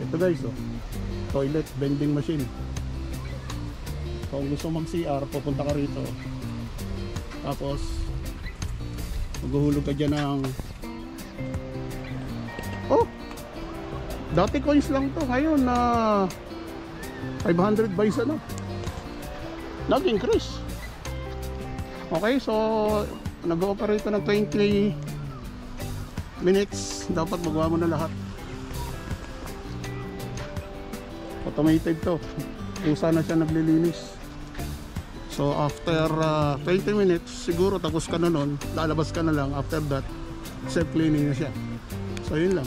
ito guys oh. toilet vending machine. Kung gusto mag CR pupunta ka rito. Tapos maghuhulog ka dyan ng oh! Dati coins lang to. Ngayon na 500 buys ano? Nag-increase okay so nag-ooperate ng 20 minutes. Dapat magawa mo na lahat automated to. Kusa na siya naglilinis. So after uh, 20 minutes siguro tapos ka na nun lalabas ka na lang. After that self cleaning na siya. So yun lang